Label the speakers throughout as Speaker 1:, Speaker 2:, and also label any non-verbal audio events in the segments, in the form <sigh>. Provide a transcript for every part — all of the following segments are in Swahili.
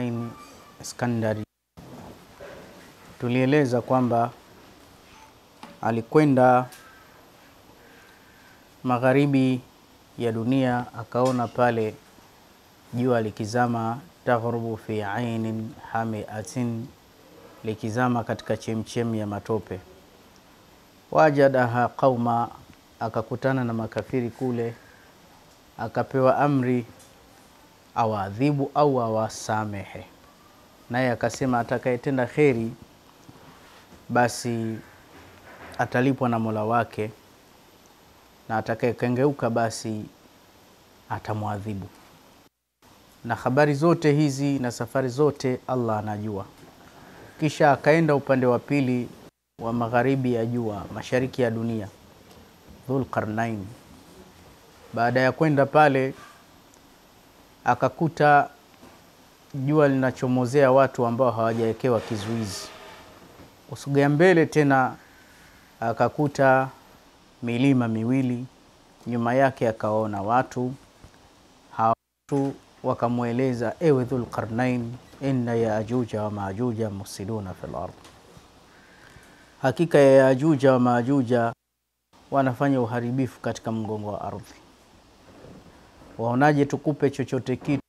Speaker 1: Dhulqarnain Iskandari, tulieleza kwamba alikwenda magharibi ya dunia akaona pale jua likizama, taghrubu fi ainin hamiatin, likizama katika chemchemi ya matope. Wajadaha qauma, akakutana na makafiri kule, akapewa amri awaadhibu au awasamehe, naye akasema atakayetenda kheri basi atalipwa na Mola wake na atakayekengeuka basi atamwadhibu. Na habari zote hizi na safari zote Allah anajua. Kisha akaenda upande wa pili wa magharibi ya jua, mashariki ya dunia, Dhulqarnain. Baada ya kwenda pale, akakuta jua linachomozea watu ambao hawajawekewa kizuizi. Kusogea mbele tena, akakuta milima miwili, nyuma yake akaona watu. Hawa watu wakamweleza, ewe Dhulqarnain, inna yaajuja wa maajuja mufsiduna fil ard, hakika ya Yajuja wa maajuja wanafanya uharibifu katika mgongo wa ardhi. Waonaje tukupe chochote kitu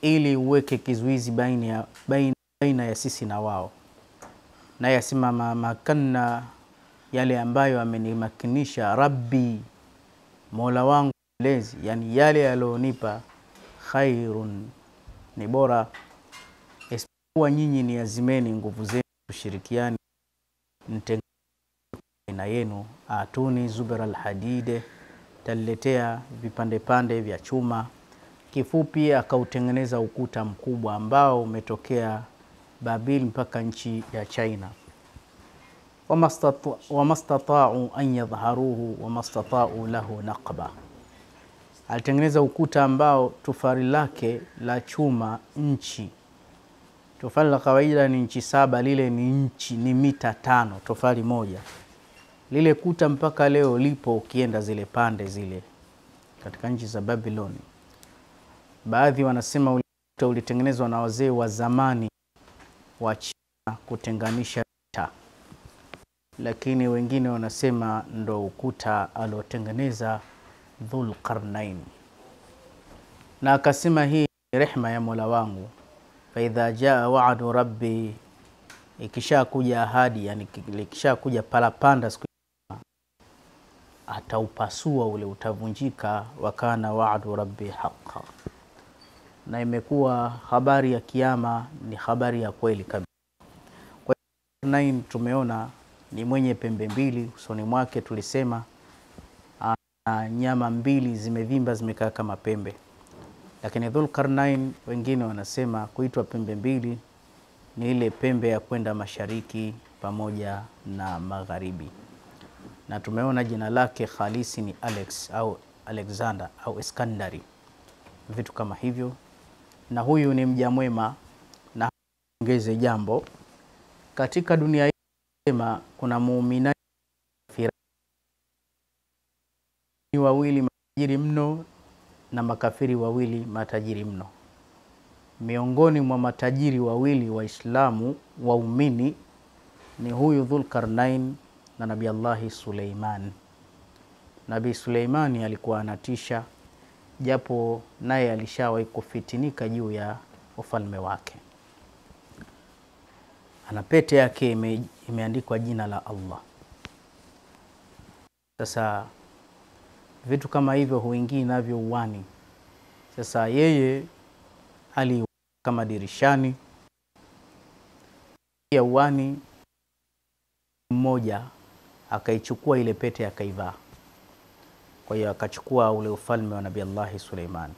Speaker 1: ili uweke kizuizi baina ya, baina, baina ya sisi na wao? Naye asema makanna yale ambayo amenimakinisha Rabbi, mola wangu mlezi, yani yale alionipa khairun, ni bora, isipokuwa nyinyi ni azimeni nguvu zenu, tushirikiani baina yenu. Atuni zubera alhadide, taliletea vipande pande vya chuma. Kifupi, akautengeneza ukuta mkubwa ambao umetokea Babil mpaka nchi ya China wamastatau an yadhharuhu wamastatau lahu naqba, alitengeneza ukuta ambao tufari lake la chuma nchi, tofali la kawaida ni nchi saba, lile ni nchi ni mita tano, tofali moja. Lile kuta mpaka leo lipo, ukienda zile pande zile katika nchi za Babiloni. Baadhi wanasema ukuta ulitengenezwa na wazee wa zamani wa China kutenganisha vita lakini wengine wanasema ndo ukuta aliotengeneza Dhulqarnain, na akasema hii ni rehma ya Mola wangu. Faidha jaa waadu rabbi, ikisha kuja ahadi, yani ikisha kuja palapanda siku ataupasua ule, utavunjika. Wakana waadu rabbi haqa, na imekuwa habari ya Kiyama ni habari ya kweli kabisa. Kwa hiyo tumeona ni mwenye pembe mbili usoni mwake, tulisema ana nyama mbili zimevimba zimekaa kama pembe. Lakini Dhulqarnain wengine wanasema kuitwa pembe mbili ni ile pembe ya kwenda mashariki pamoja na magharibi, na tumeona jina lake halisi ni Alex au Alexander au Iskandari, vitu kama hivyo. Na huyu ni mja mwema, na ongeze jambo katika dunia hii sema kuna muumini wawili matajiri mno na makafiri wawili matajiri mno. Miongoni mwa matajiri wawili Waislamu waumini ni huyu Dhulqarnain na Nabii Allahi Suleiman. Nabii Suleimani alikuwa anatisha, japo naye alishawahi kufitinika juu ya ufalme wake. Ana pete yake ime, imeandikwa jina la Allah. Sasa vitu kama hivyo huingii navyo uwani. Sasa yeye ali kama dirishani ya uwani, mmoja akaichukua ile pete akaivaa. Kwa hiyo akachukua ule ufalme wa Nabii Allahi Suleimani,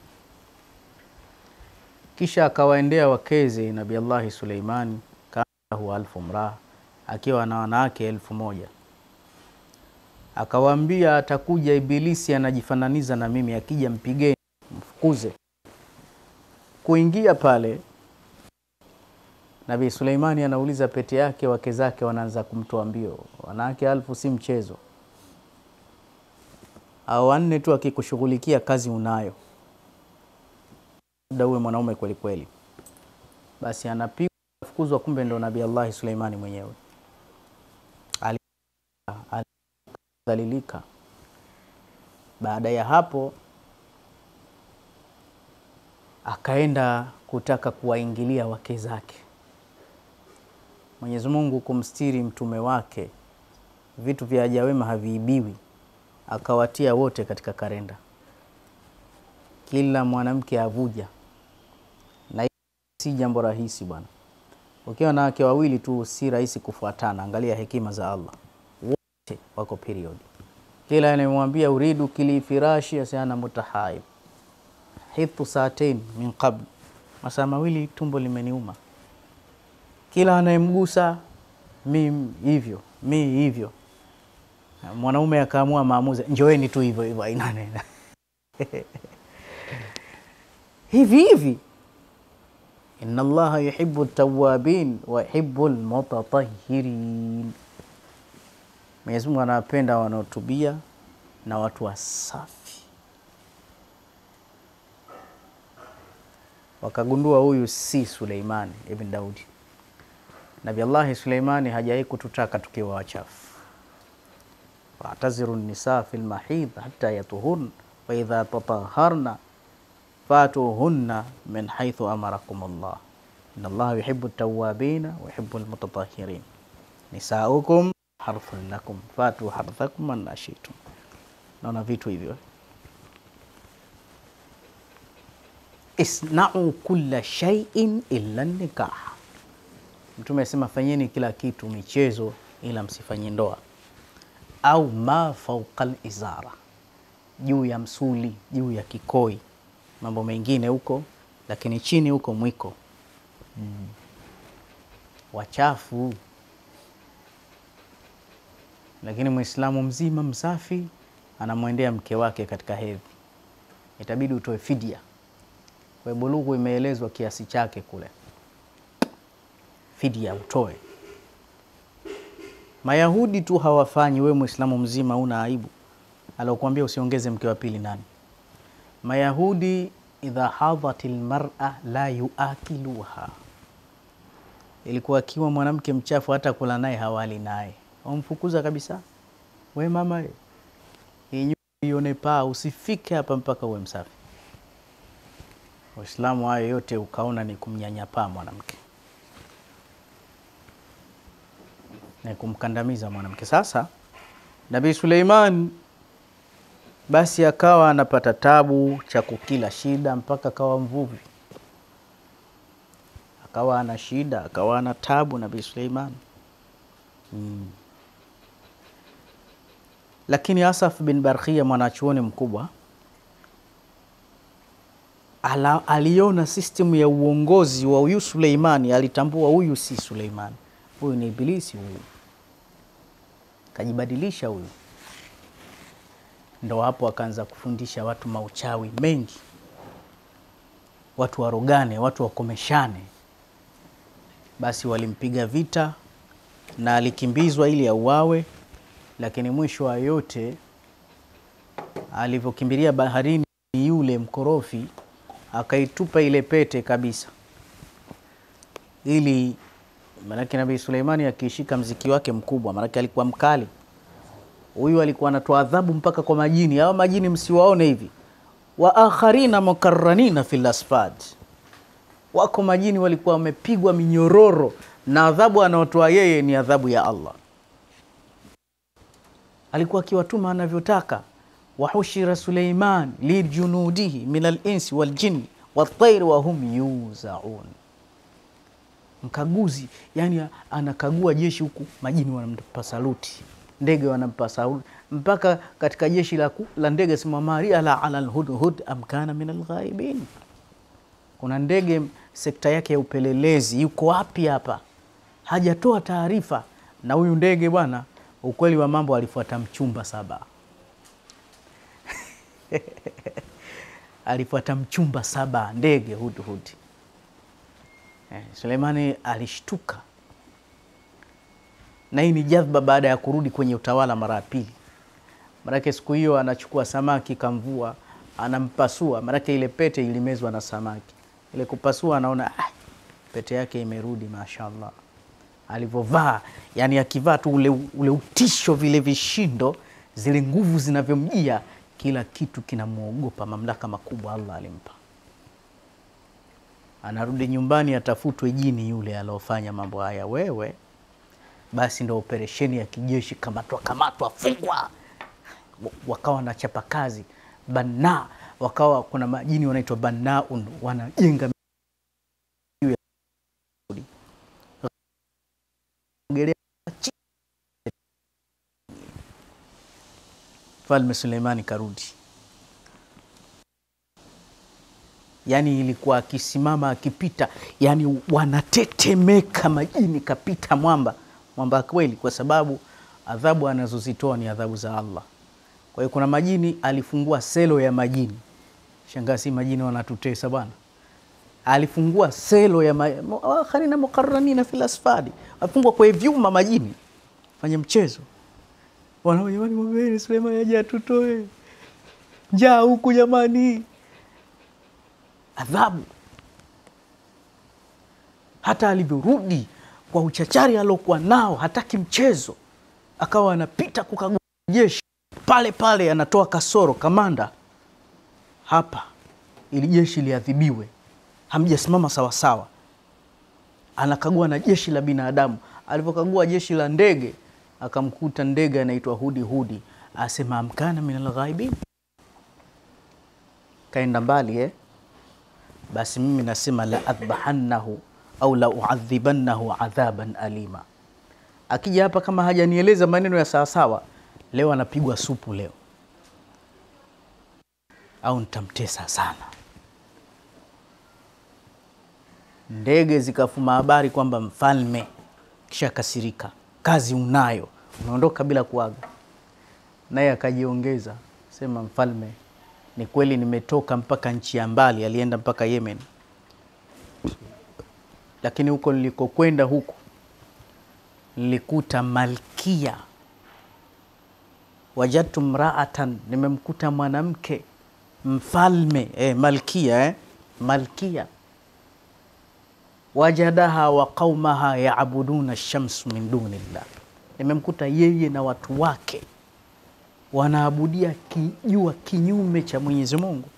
Speaker 1: kisha akawaendea wakeze Nabii Allahi Suleimani kanahu alfu mraa, akiwa na wanawake elfu moja akawaambia, atakuja Ibilisi anajifananiza na mimi, akija mpigeni, mfukuze. Kuingia pale, Nabii Suleimani anauliza pete yake, wake zake wanaanza kumtoa mbio. Wanawake alfu si mchezo, au wanne tu akikushughulikia kazi unayo, labda uwe mwanaume kweli kweli. basi anapigwa anafukuzwa kumbe ndo Nabii Allahi Suleimani mwenyewe alidhalilika. Baada ya hapo akaenda kutaka kuwaingilia wake zake. Mwenyezi Mungu kumstiri mtume wake, vitu vya ajawema haviibiwi, akawatia wote katika karenda, kila mwanamke avuja, na si jambo rahisi bwana. Ukiwa na wake wawili tu si rahisi kufuatana. Angalia hekima za Allah, wote wako period. Kila anayemwambia uridu kili firashi asiana mutahaib hithu saatain min qabl, masaa mawili tumbo limeniuma. Kila anayemgusa mi hivyo mi hivyo. Mwanaume akaamua maamuzi, njoeni tu hivyo hivyo, aina neno <laughs> hivi hivi. Inna llaha yuhibu tawabin wa yuhibbu lmutatahirin, Mwenyezi Mungu anawapenda wanaotubia na watu wasafi. Wakagundua huyu si Suleimani ibn Daudi. Nabi Allahi Suleimani hajawahi kututaka tukiwa wachafu. wataziru nisa fi mahid hata yatuhun wa idha tataharna fatuhunna min haithu amarakum Allah inna Allaha yuhibbu tawabina wa yuhibbu lmutatahirin nisaukum harthun lakum fatu harthakum man ashitum. Naona vitu hivyo isnau kulla shay'in illa nikah. Mtume asema fanyeni kila kitu michezo, ila msifanye ndoa. Au ma fauqa izara, juu ya msuli, juu ya kikoi, mambo mengine huko, lakini chini huko mwiko. Mm. Wachafu. Lakini Mwislamu mzima msafi anamwendea mke wake katika hedhi, itabidi utoe fidia kwa bulughu imeelezwa kiasi chake kule, fidia utoe. Mayahudi tu hawafanyi, wewe Muislamu mzima una aibu. Alokuambia usiongeze mke wa pili nani? Mayahudi idha hadhat mara la yuakiluha, ilikuwa akiwa mwanamke mchafu hata kula naye hawali naye, wamfukuza kabisa. We mama, ione paa, usifike hapa mpaka uwe msafi. Waislamu hayo yote ukaona ni kumnyanyapaa mwanamke, ni kumkandamiza mwanamke. Sasa Nabii Suleiman basi akawa anapata tabu cha kukila shida, mpaka akawa mvuvi, akawa ana shida, akawa ana tabu Nabii Suleiman hmm. Lakini Asaf bin Barkhia mwanachuoni mkubwa Ala, aliona system ya uongozi wa huyu Suleimani, alitambua huyu si Suleimani, huyu ni Ibilisi, huyu kajibadilisha huyu. Ndo hapo akaanza kufundisha watu mauchawi mengi, watu warogane, watu wakomeshane. Basi walimpiga vita na alikimbizwa ili auawe, lakini mwisho wa yote alivyokimbilia baharini, yule mkorofi akaitupa ile pete kabisa, ili maanake Nabii Suleimani akishika mziki wake mkubwa, maanake alikuwa mkali huyu, alikuwa anatoa adhabu mpaka kwa majini. Hao majini msiwaone hivi, wa akharina mukarranina fil asfad, wako majini walikuwa wamepigwa minyororo, na adhabu anaotoa yeye ni adhabu ya Allah. Alikuwa akiwatuma anavyotaka wahushira Suleiman lijunudihi min alinsi waljini watairi wahum yuzaun. Mkaguzi yani anakagua jeshi huku, majini wanampa saluti, ndege wanampa saluti, mpaka katika jeshi la, la ndege sema maria la ala alhudhud amkana min alghaibin. Kuna ndege sekta yake ya upelelezi, yuko wapi hapa? Hajatoa taarifa. Na huyu ndege bwana, ukweli wa mambo, alifuata mchumba saba <laughs> alifuata mchumba saba ndege hudhud. Eh, Suleimani alishtuka, na hii ni jadhba baada ya kurudi kwenye utawala mara ya pili. Maanake siku hiyo anachukua samaki kamvua, anampasua, maanake ile pete ilimezwa na samaki. Ile kupasua anaona ah, pete yake imerudi, mashallah Alivyovaa yani, akivaa tu ule, ule utisho, vile vishindo, zile nguvu zinavyomjia, kila kitu kinamwogopa. Mamlaka makubwa Allah alimpa. Anarudi nyumbani, atafutwe jini yule aliofanya mambo haya. Wewe basi ndo operesheni ya kijeshi, kamatwa kamatwa, fungwa. Wakawa na chapa kazi bana, wakawa kuna majini wanaitwa banaun, wanajenga Mfalme Suleimani karudi, yaani ilikuwa akisimama akipita, yani wanatetemeka majini, kapita mwamba. Mwamba kweli, kwa sababu adhabu anazozitoa ni adhabu za Allah. Kwa hiyo kuna majini, alifungua selo ya majini. shangazi majini wanatutesa bwana. Alifungua selo ya ma... akharina muqarranina fil asfadi, kwa vyuma majini, fanye mchezo. Wana jamani, mwambieni Suleiman aje atutoe. Njaa huku jamani, adhabu. Hata alivyorudi kwa uchachari aliokuwa nao, hataki mchezo, akawa anapita kukagua jeshi pale pale, anatoa kasoro, kamanda, hapa ili jeshi liadhibiwe, hamjasimama sawasawa. Anakagua na jeshi la binadamu, alivyokagua jeshi la ndege akamkuta ndege anaitwa Hudi Hudi, asema amkana min alghaibin, kaenda mbali eh? Basi mimi nasema la adhbahannahu au la uadhibannahu adhaban alima. Akija hapa kama hajanieleza maneno ya sawasawa, leo anapigwa supu leo, au nitamtesa sana. Ndege zikafuma habari kwamba mfalme kisha kasirika kazi unayo, umeondoka bila kuaga. Naye akajiongeza sema, mfalme, ni kweli nimetoka mpaka nchi ya mbali. Alienda mpaka Yemen, lakini huko nilikokwenda huko nilikuta malkia, wajadtu mraatan, nimemkuta mwanamke mfalme, eh, malkia eh, malkia. Wajadaha wa qaumaha yaabuduna shamsu min dunillah, nimemkuta yeye na watu wake wanaabudia kijua kinyume cha Mwenyezi Mungu,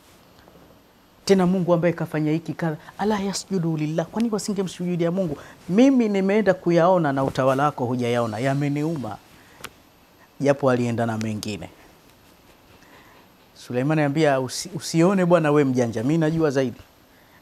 Speaker 1: tena Mungu ambaye kafanya hiki kadha. Ala yasjudu lillah, kwani wasingemsujudia Mungu? Mimi nimeenda kuyaona na utawala wako hujayaona, yameniuma, japo alienda na mengine. Suleimani anambia usi, usione bwana, we mjanja, mi najua zaidi,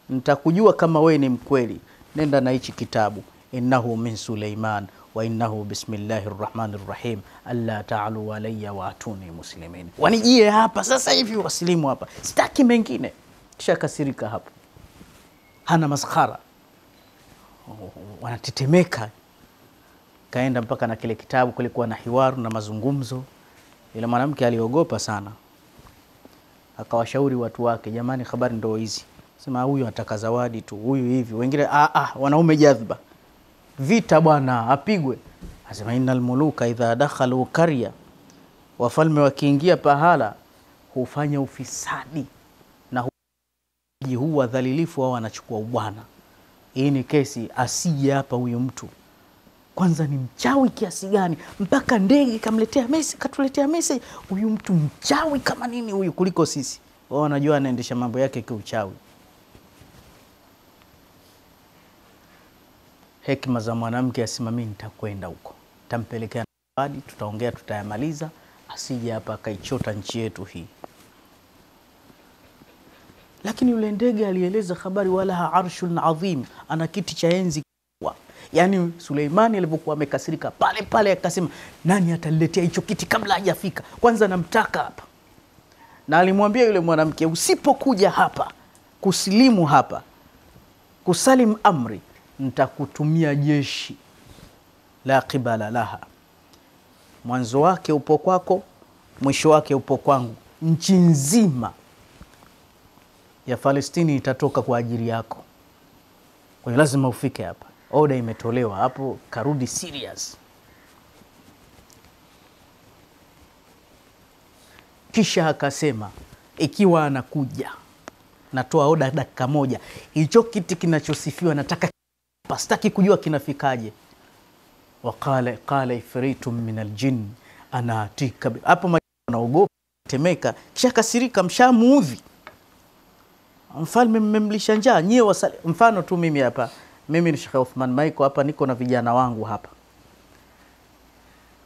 Speaker 1: nitakujua kama we ni mkweli Nenda na hichi kitabu innahu min Suleiman wa innahu bismillahi rrahmani rrahim alla taalu alaya wa atuni muslimin, wanijie hapa sasa hivi wasilimu hapa, sitaki mengine. Kisha kasirika hapo, hana maskhara, wanatetemeka. Kaenda mpaka na kile kitabu, kulikuwa na hiwaru na mazungumzo. Ile mwanamke aliogopa sana, akawashauri watu wake, jamani, habari ndo hizi? Sema huyu ataka zawadi tu, huyu hivi, wengine ah, ah, wanaume jadhba, vita bwana, apigwe. Asema innal muluka idha dakhalu karya, wafalme wakiingia pahala hufanya ufisadi na huu wadhalilifu wao, wanachukua ubwana. Hii ni kesi, asije hapa huyu mtu kwanza ni mchawi kiasi gani, mpaka ndege kamletea mesi, katuletea mesi. Huyu mtu mchawi kama nini huyu kuliko sisi. Wao wanajua anaendesha mambo yake kiuchawi. Hekima za mwanamke asimamii, nitakwenda huko, tampelekea zawadi, tutaongea, tutayamaliza, asije hapa akaichota nchi yetu hii. Lakini yule ndege alieleza habari, walaha arshun adhim, ana kiti cha enzi kubwa. Yaani Suleimani alivyokuwa amekasirika pale pale akasema, nani ataniletea hicho kiti kabla hajafika? Kwanza namtaka hapa. Na alimwambia yule mwanamke, usipokuja hapa kusilimu hapa kusalim amri nitakutumia jeshi la kibala laha, mwanzo wake upo kwako, mwisho wake upo kwangu. Nchi nzima ya Falestini itatoka kwa ajili yako, kwa hiyo lazima ufike hapa. Oda imetolewa hapo, karudi serious. Kisha akasema ikiwa anakuja, natoa oda dakika moja, hicho kiti kinachosifiwa nataka naogopa, sitaki kujua kinafikaje. Waqala qala ifritu min aljin ana atika hapo, anaogopa temeka, kisha kasirika, mshamuudhi mfalme, mmemlisha njaa nyie. Mfano tu mimi hapa, mimi ni Sheikh Uthman Maiko hapa, niko na vijana wangu hapa,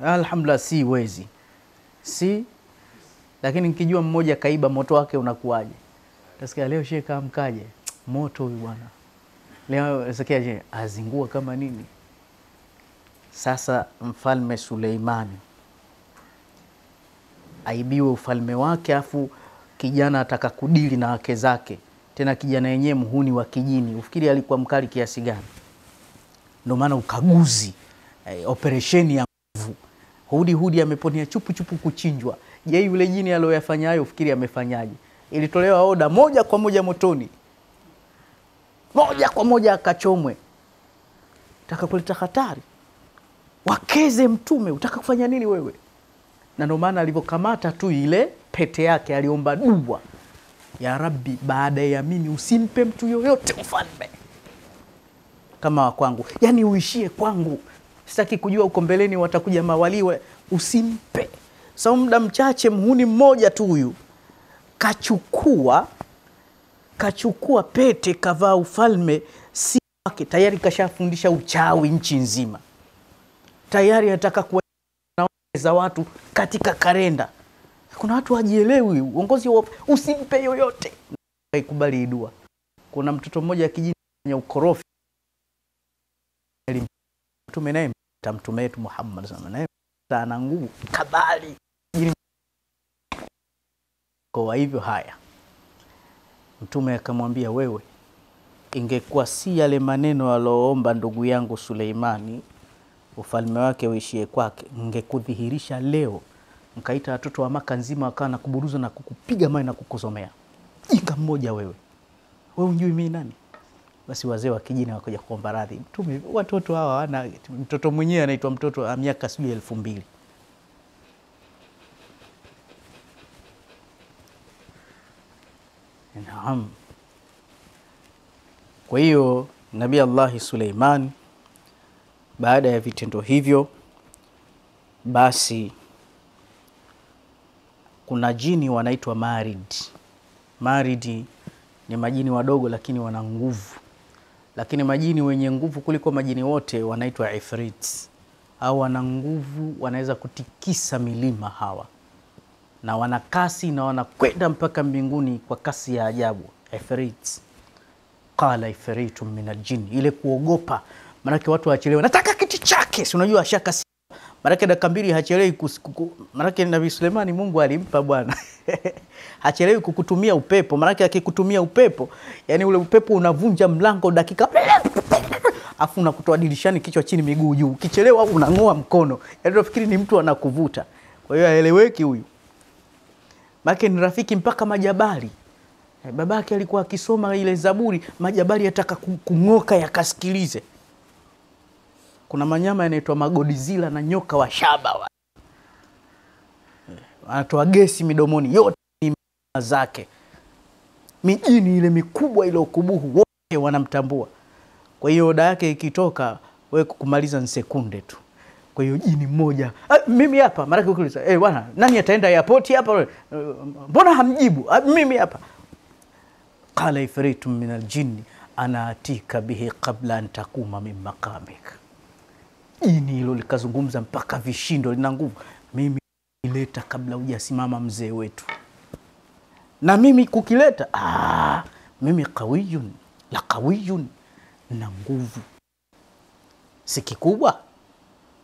Speaker 1: alhamdulillah, si wezi si lakini nikijua mmoja kaiba moto wake unakuwaje? Tasikia leo shehe kaamkaje? Moto huyu bwana leo, Hezekia azingua kama nini? Sasa mfalme Suleimani aibiwe ufalme wake, afu kijana ataka kudili na wake zake, tena kijana yenyewe mhuni wa kijini. Ufikiri alikuwa mkali kiasi gani? Ndio maana ukaguzi eh, operesheni ya nguvu. Hudi Hudi ameponea chupu chupu kuchinjwa. Je, yule jini aliyoyafanya hayo ufikiri amefanyaje? Ilitolewa oda moja kwa moja motoni, moja kwa moja akachomwe. Taka kuleta hatari, wakeze Mtume, utaka kufanya nini wewe? Na ndio maana alivyokamata tu ile pete yake aliomba dua, ya Rabbi, baada ya mimi usimpe mtu yoyote ufalme kama wa kwangu, yani uishie kwangu. Sitaki kujua huko mbeleni watakuja mawaliwe, usimpe. Sa muda mchache, mhuni mmoja tu huyu kachukua kachukua pete, kavaa ufalme si wake, tayari kashafundisha uchawi nchi nzima, tayari anataka kuwaza watu katika karenda. Kuna watu wajielewi uongozi wa usimpe yoyote, kaikubali idua dua. Kuna mtoto mmoja akijini kwenye ukorofi. Mtume naye mtume wetu Muhammad sana nguvu. Kabali. Kwa hivyo. Haya, mtume akamwambia, wewe, ingekuwa si yale maneno alioomba ndugu yangu Suleimani ufalme wake uishie kwake, ngekudhihirisha leo, nkaita watoto wa Maka nzima wakawa na kuburuza na kukupiga mawe na kukusomea. Jinga mmoja wewe, wewe unjui mimi nani? Basi wazee wa kijini wakaja kuomba radhi Mtume, watoto hawa wana mtoto mwenyewe anaitwa mtoto wa miaka sijui elfu mbili. Naam. Kwa hiyo Nabii Allahi Suleiman baada ya vitendo hivyo, basi kuna jini wanaitwa Marid. Maridi ni majini wadogo, lakini wana nguvu lakini majini wenye nguvu kuliko majini wote wanaitwa ifrit, au wana nguvu, wanaweza kutikisa milima hawa, na wana kasi na wanakwenda mpaka mbinguni kwa kasi ya ajabu. Ifrit, qala ifritu min aljin, ile kuogopa. Maanake watu waachelewe, nataka kiti chake, si unajua ashaka Maanake dakika mbili hachelewi. Maanake Nabii Sulemani Mungu alimpa bwana <laughs> hachelewi kukutumia upepo. Maanake akikutumia upepo, yani ule upepo unavunja mlango dakika, <laughs> afu unakutoa dirishani, kichwa chini, miguu juu. Ukichelewa unang'oa mkono, yani unafikiri ni mtu anakuvuta. Kwa hiyo haeleweki huyu, maanake ni rafiki mpaka majabali. Babake alikuwa akisoma ile Zaburi, majabali yataka kung'oka yakasikilize kuna manyama yanaitwa magodizila na nyoka wa shaba wa. Anatoa gesi midomoni, yote ni zake. Mijini ile mikubwa ile ukubuhu, wote wanamtambua. Kwa hiyo oda yake ikitoka, wewe kumaliza ni sekunde tu. Kwa hiyo jini mmoja, mimi hapa, maanake ukiuliza eh, bwana nani ataenda airport hapa, mbona hamjibu? Mimi hapa. Qala ifritu min aljinni anaatika bihi qabla an takuma min maqamik Jini hilo likazungumza mpaka vishindo, lina nguvu. Mimi ileta kabla hujasimama mzee wetu, na mimi kukileta ah, mimi qawiyun la qawiyun, na nguvu si kikubwa,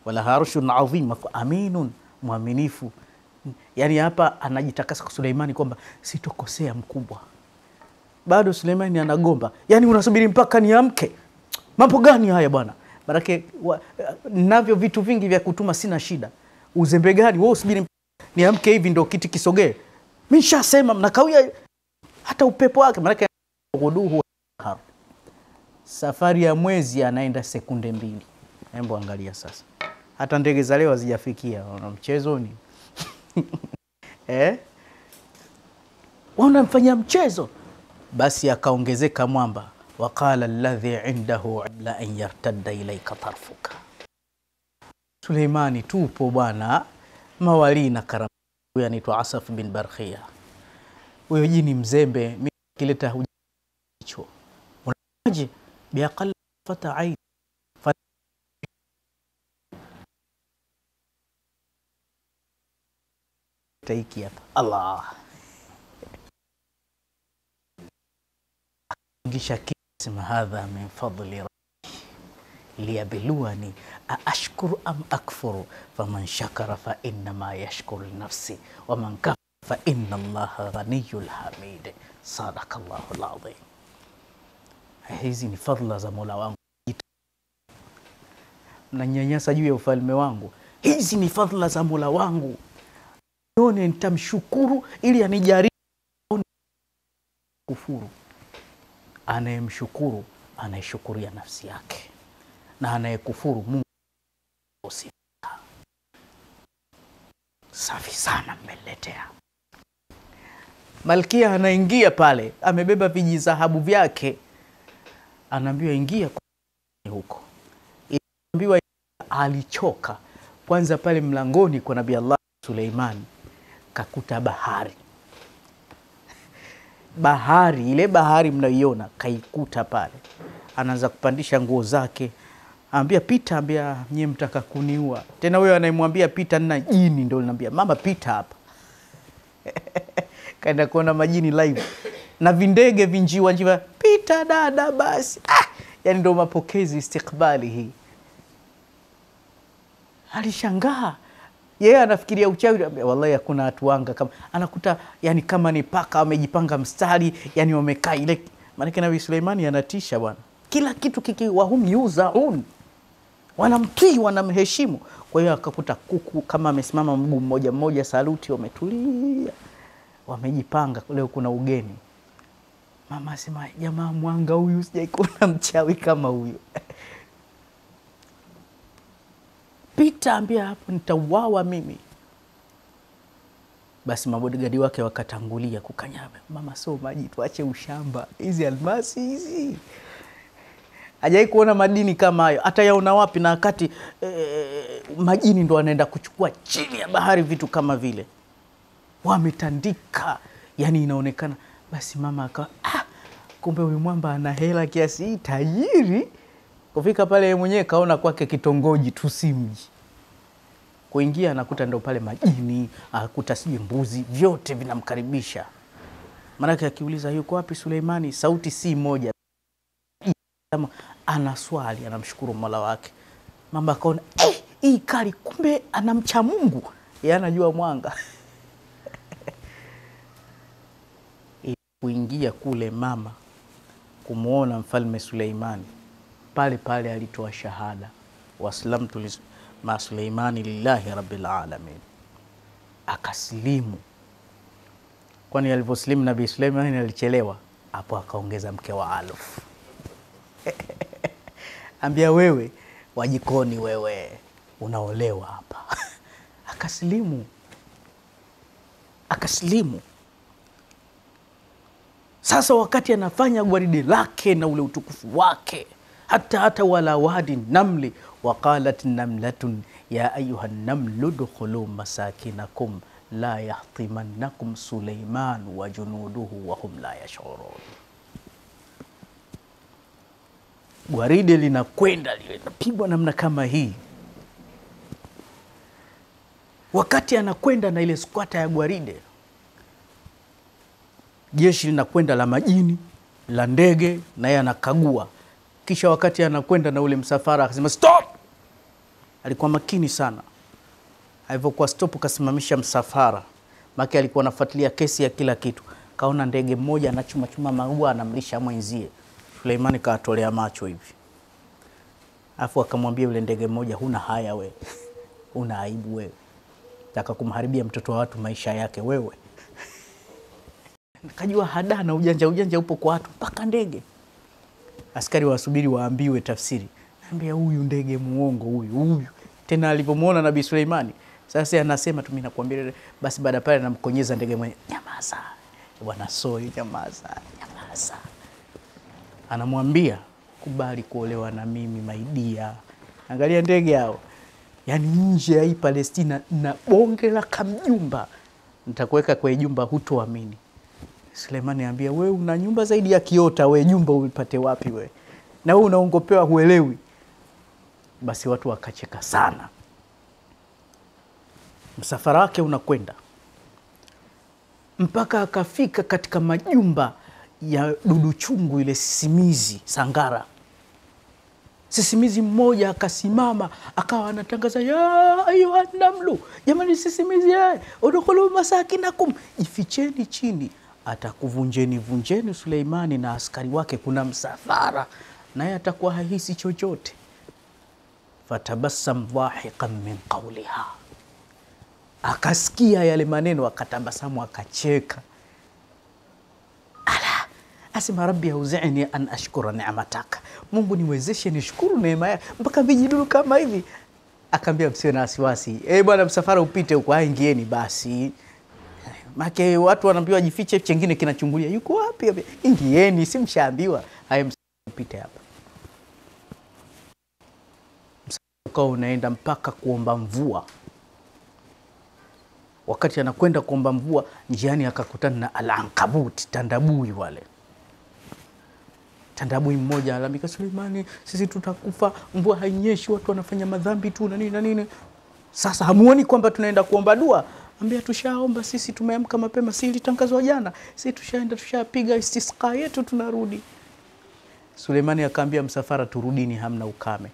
Speaker 1: wala harushun adhim, aminun, mwaminifu. Yani hapa anajitakasa kwa Suleimani kwamba sitokosea mkubwa. Bado Suleimani anagomba, yani unasubiri mpaka niamke? Mambo gani haya bwana? Manake navyo vitu vingi vya kutuma, sina shida. Uzembe gani wewe? Usubiri niamke hivi ndo kiti kisogee? Mimi nishasema mnakawia hata upepo wake. Manake ghuduhu safari ya mwezi anaenda sekunde mbili. Hebu angalia sasa, hata ndege za leo hazijafikia. Wana mchezoni <laughs> eh? Wanamfanyia mchezo. Basi akaongezeka mwamba waqala alladhi indahu la an yartadda ilaika tarfuka. Suleimani, tupo bwana, mawalii na karama. Huyu anaitwa Asaf bin Barkhia. Huyo jini mzembe, mimi kileta hicho unaje biaqal fata ain taiki hapa Allah. Kisha kisema hadha min fadli rabbi. Liyabluwani aashkuru am akfuru. Faman shakara fa innama yashkuru nafsi waman kafara fa inna allaha ghaniyul hamid. Sadaka Allahu alazim. Hizi ni fadhila za mola wangu, mnanyanyasa juu ya ufalme wangu. Hizi ni fadhila za mola wangu, nione nitamshukuru ili anijaribu kufuru. Anayemshukuru anaishukuria nafsi yake, na anayekufuru Mungu safi sana. Mmeletea Malkia anaingia pale, amebeba vijizahabu vyake, anaambiwa ingia huko. Iliambiwa alichoka kwanza. Pale mlangoni kwa Nabii Allah Suleiman kakuta bahari, bahari ile bahari mnaiona kaikuta pale, anaanza kupandisha nguo zake, ambia pita, ambia nyie mtaka kuniua. Tena. huyo anayemwambia pita nina jini, ndo linaambia mama pita hapa. <laughs> Kaenda kuona majini live. Na vindege vinjiwa njiwa, pita dada basi. Ah, yani ndo mapokezi istikbali hii. Alishangaa yeye, anafikiria uchawi. Wallahi hakuna watu wanga kama anakuta, yani kama ni paka wamejipanga mstari, yani wamekaa ile. Maanake Nabii Suleimani anatisha bwana, kila kitu kiki wahum wanamtii wanamheshimu. Kwa hiyo akakuta kuku kama amesimama mguu mmoja mmoja, saluti, wametulia wamejipanga. Leo kuna ugeni. Mama asema jamaa, mwanga huyu sijaikuona mchawi kama huyu <laughs> pita, ambia hapo nitauawa mimi. Basi mabodigadi wake wakatangulia kukanyaga, Mama, so maji, tuache ushamba, hizi almasi hizi hajawai kuona madini kama hayo, atayaona wapi? Na wakati eh, majini ndo anaenda kuchukua chini ya bahari vitu kama vile wametandika yani, inaonekana basi. Mama akawa ah, kumbe huyu mwamba ana hela kiasi hii, tajiri. Kufika pale yeye mwenyewe kaona kwake kitongoji tu, si mji. Kuingia anakuta ndo pale majini, akuta sijui mbuzi, vyote vinamkaribisha. Maanake akiuliza yuko wapi Suleimani, sauti si moja, ana swali, anamshukuru mola wake. Mama akaona eh, hii kali, kumbe anamcha Mungu, yeye anajua mwanga <laughs> kuingia kule mama kumwona mfalme Suleimani pale pale alitoa shahada, waslamtu ma Suleimani lillahi rabbil alamin, akasilimu. Kwani alivyosilimu Nabii Suleimani alichelewa? Hapo, akaongeza mke wa alfu <laughs> ambia wewe wajikoni, wewe unaolewa hapa. <laughs> Akasilimu, akasilimu. Sasa wakati anafanya gwaride lake na ule utukufu wake, hata hata wala wadi namli waqalat namlatun ya ayuha namlu dkhulu masakinakum la yahtimannakum Suleiman wa junuduhu wahum la yashurun. Gwaride linakwenda linapigwa namna kama hii, wakati anakwenda na ile skwata ya gwaride jeshi linakwenda la majini la ndege, naye anakagua. Kisha wakati anakwenda na ule msafara akasema stop. Alikuwa makini sana, alivyokuwa stop kasimamisha msafara, maki alikuwa anafuatilia kesi ya kila kitu. Kaona ndege mmoja anachuma chuma maua anamlisha mwenzie. Suleimani kaatolea macho hivi, afu akamwambia yule ndege mmoja, huna haya we, <laughs> una aibu wewe, taka kumharibia mtoto wa watu maisha yake wewe <laughs> Kajua hada na ujanja ujanja upo kwa watu mpaka ndege. Askari wasubiri waambiwe tafsiri, Naambia huyu ndege muongo huyu huyu. Tena alivyomwona Nabii Suleimani, sasa anasema tu, mimi nakwambia. Basi baada pale namkonyeza ndege mwenye, nyamaza bwana, soi, nyamaza, nyamaza. anamwambia kubali kuolewa na mimi maidia. Angalia ndege hao, yaani nje ya hii Palestina na bonge la kamjumba, nitakuweka kwenye jumba hutoamini. Suleimani ambia, we una nyumba zaidi ya kiota, we nyumba ulipate wapi we? Na we unaongopewa huelewi. Basi watu wakacheka sana. Msafara wake unakwenda mpaka akafika katika majumba ya dudu chungu, ile sisimizi sangara. Sisimizi mmoja akasimama akawa anatangaza ya ayuha namlu, jamani, sisimizi ye udkhulu masakinakum, jificheni chini, atakuvunjeni vunjeni Suleimani na askari wake. Kuna msafara naye atakuwa hahisi chochote. Fatabassam dhahiqan min qawliha, akasikia yale maneno akatabasamu, akacheka Ala, asema rabbi auzini an ashkura ni'mataka, Mungu niwezeshe nishukuru neema yako. Mpaka vijidudu kama hivi. Akaambia msiwe na wasiwasi, eh bwana, msafara upite huko, aingieni basi. Make watu wanaambiwa jifiche, chengine kinachungulia yuko wapi? Ingieni, si mshaambiwa? Haya, hapa. Msafara unaenda mpaka kuomba mvua. Wakati anakwenda kuomba mvua, njiani akakutana na Alankabuti, tandabui wale tandabui mmoja alamika, Suleimani, sisi tutakufa, mvua hainyeshi, watu wanafanya madhambi tu na nini na nini. Sasa hamuoni kwamba tunaenda kuomba dua? Ambia tushaomba sisi, tumeamka mapema, si ilitangazwa jana, si tushaenda, tushapiga istisqa yetu, tunarudi. Suleimani akaambia msafara, turudini, hamna ukame.